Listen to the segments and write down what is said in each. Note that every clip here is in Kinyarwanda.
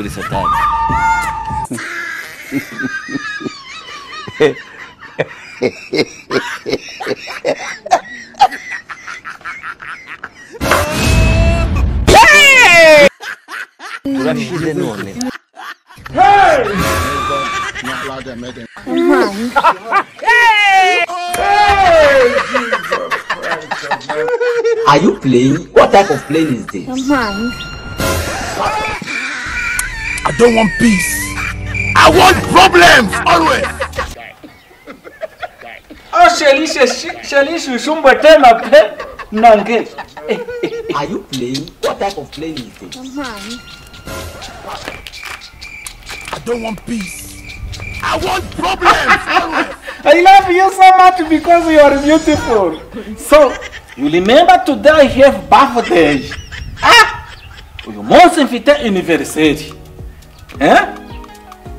horizontal. Por aqui de nome. Satani urashize none Are you playing? What type of plane is this? I don't want peace. I want problems always. Oh, shelishe shelishe shumba tena pe nange. Are you playing? What type of plane is this? I don't want peace. I want problems. I love you so much because you are beautiful. So, you remember today I have birthday. Ah! Uyu munsi mfite. Eh?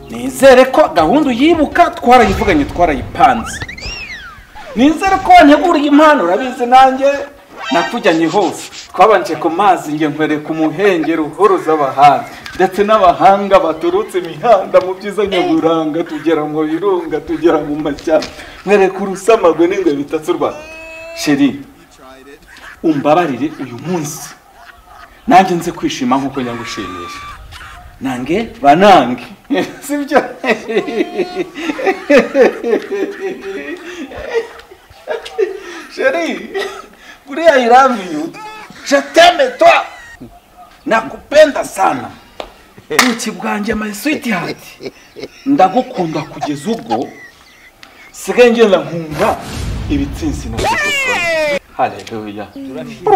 Nizere ko gahunda uyibuka twarayivuganye twarayipanze. Nizere ko wanteguriye impano urabizi nanjye nakujyanye hose. Twabanje ku mazi nge nkwereka umuhengeri uhuruza abahanzi ndetse n'abahanga baturutse imihanda mu byiza nyaburanga tugera mu birunga tugera mu mashyamba. Nkwereka urusamagwe n'ingwe bitatse u Rwanda. Sheri, umbabarire uyu munsi. Nanjye nze kwishima nk'uko nyagushimisha nange? Banange. Sibyo sheri buriya I love you. Je t'aime toi. Nakupenda sana. Buki bwanjye my sweetheart. Ndagukunda kugeza ubwo sigaye ngenda nkumva ibitsinsi gusoma haleluya you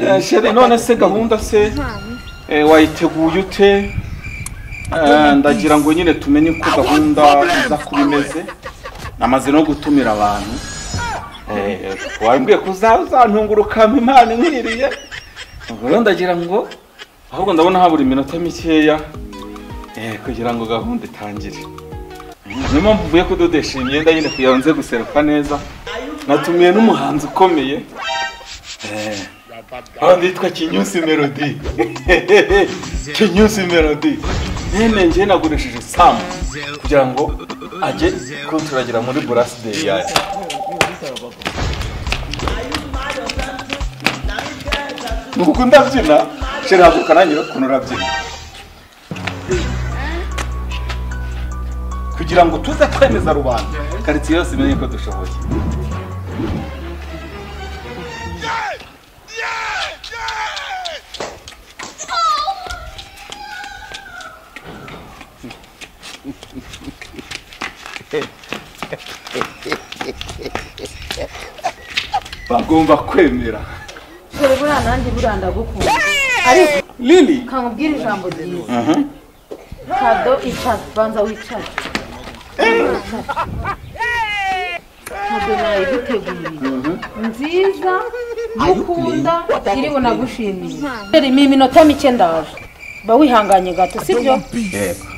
Eh, none se gahunda se eh, wayiteguye ute? Ndagira ngo nyine tumenye uko gahunda iza kuba imeze. Namaze no gutumira abantu. Eh, wambwiye ko ukampa impano inkwiriye ubwo rero ndagira ngo ahubwo ndabona habura iminota mikeya eh, kugira ngo gahunda itangire. Niyo mpamvu mvuye kudodesha imyenda myenda nyine kugira ngo nze guseruka neza. Natumiye n'umuhanzi ukomeye. Eh, nditwa kinyusi melody. Kinyusi melody nyine njye nagurishije samu kugira ngo ajye kunturagira muri buraside yawe nuko ndabyina shira haguruka nanjye ukuntu urabyina kugira ngo tuze kwemeza rubanda. Karitsiye yose imenye ko dushoboye. Bagomba kwemera. Dore buriya nanjye buriya ndagukunda ariko lili kamubwira ijambo ryiza. Kado icara banza wicare kado nayiguteguriye nziza mukunda iri bunagushimiye dore imi iminota mike ndaje. Ba wihanganye gato sibyo? Peace.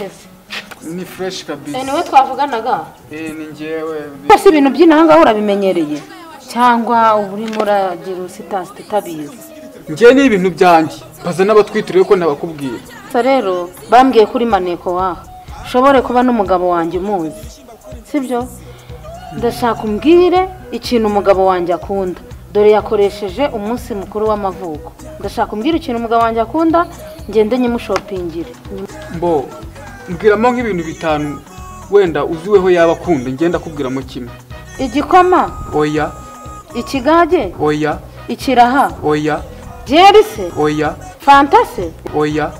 biteze ni fresh kabisa. Eh, ni we twavuganaga. Eh ni njyewe. Rwose ibintu by'inanga urabimenyereye. Cyangwa uba urimo uragira usitasita utabizi. Njye ni ibintu byanjye. Baza n'abatwitiriwe ko nabakubwira rero bambwiye kuri maneko waha ushobore kuba n'umugabo wanjye umuzi. Sibyo? Ndashaka umbwire ikintu umugabo wanjye akunda. Dore yakoresheje umunsi mukuru w'amavuko. Ndashaka umbwire ikintu umugabo wanjye akunda ngende nyimushopingire. Mbo mbwiramo nk'ibintu bitanu wenda uziweho yaba akunda ngenda akubwiramo kimwe. Igikoma. Oya. Ikigage. Oya. Ikiraha. Oya. Byeri se oya. Fanta se oya.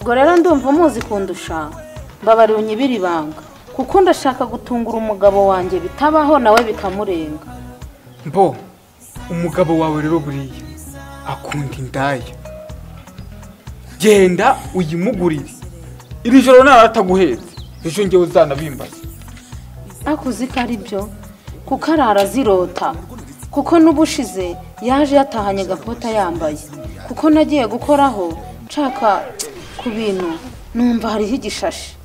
Ubwo rero ndumva umuzi kundusha. Mbabariye unyibira ibanga. Kuko ndashaka gutungura umugabo wanjye bitabaho nawe bikamurenga. Mbo umugabo wawe rero buriya. Akunda indaya. Genda uyimugurire. Iri joro nara ataguhetse ejo ngewe uzanabimbaza ariko uzi ko ari byo kuko arara zirota. Kuko n'ubushize yaje yatahanye agakota yambaye. Kuko nagiye gukoraho. Nshaka ku bintu numva hariho igishashi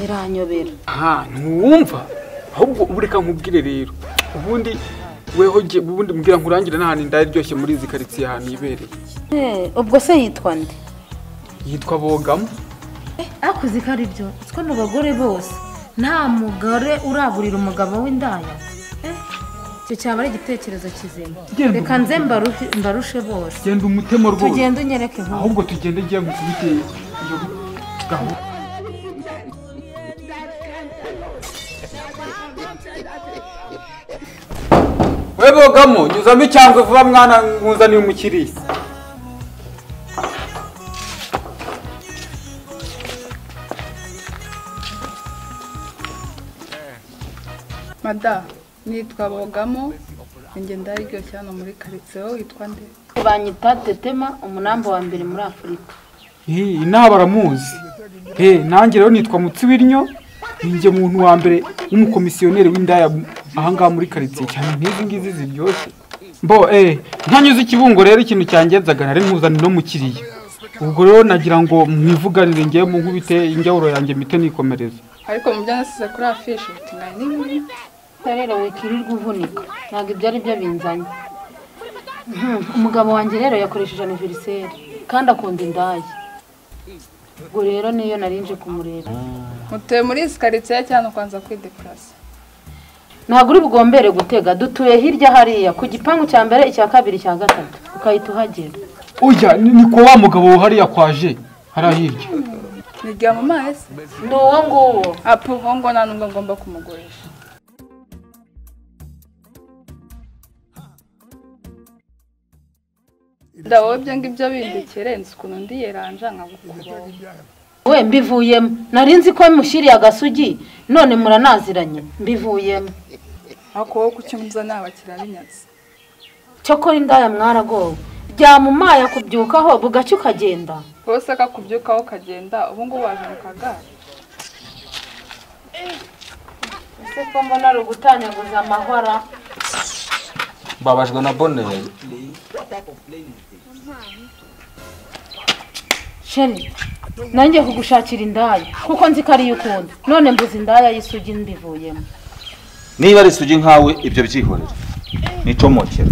biranyobera aha ntiwumva ahubwo ubu reka nkubwire rero. Ubundi weho ubundi mbwira nkurangire n'ahantu indaya iryoshye muri izi karitsiye ahantu ibereye. Eh, ubwo se yitwa nde? Yitwa bogamo. Ariko uzi ko ari byo. Siko mu bagore bose. Nta mugore uraburira umugabo w'indaya. Eh, icyo cyaba ari igitekerezo kizima. Reka nze mbarushe bose. Genda umutemo rwose. Tugende unyereke nk'ubu. Ahubwo tugende ngiye gukubite iyo gahunda. We bogamo nyuzamo icyangwe vuba mwana nkuzaniye umukiriya. Mada nitwa bogamo njye ndaryoshye hano muri karitsiye wowe witwa nde? Banyita tetema umunamba wa mbere muri afurika. Eh, inaha baramuzi Eh, nanjye rero nitwa mutsibiryo ninjye muntu wa mbere w'umukomisiyoneri w'indaya ahangaha muri karitsiye cyane. Nk'izi ngizi ziryoshye mbo eh ntanyuze ikibungo rero ikintu cyangenzaga nari nkuzanira no mukiriya ubwo rero nagira ngo mwivuganire ngewe mu nkubite injyawuro yanjye mite nikomereza. Ariko mu byo nasize kuri afishi ubutinganyi n'ibibi rero wikirirwa uvunika ntabwo ibyo ari byo binzanye. Umugabo wanjye rero yakoresheje aniveriseri kandi akunda indaya. Ubwo rero niyo narinje kumureba mutuye muri izi karitsiye cyane ukanza kwidekarasa ntabwo uri bugombere gutega. Dutuye hirya hariya ku gipangu cya mbere icya kabiri icya gatatu. Ukahita uhagera. Ujya ni ko wa mugabo hariya kwaje hariya hirya nirya mu mazi. Ni uwo nguwo. Apu uwo ngo nta nubwo ngomba kumugurisha. Ndawo ibyo ngibyo bindekere nzi ukuntu ndi yeranja nkagukubaho we mbivuyemo. Nari nzi ko mushyiriye agasugi none muranaziranye. Mbivuyemo. Ariko wowe kuki muzana abakiriya cyokora indaya mwaragowe. Byamumaye kubyukaho bugacya ukagenda. Rwose kakubyukaho ukagenda ubu ngubu waje mu kagare. Ese ko mbona ari ugutanyaguza amahora? Mbabajwe na boneri sheri nanjye kugushakira indaya kuko nzi ko ariyo ukunda none mbuze indaya y'isugi mbivuyemo niba ari isugi nkawe ibyo byihorera nicomokera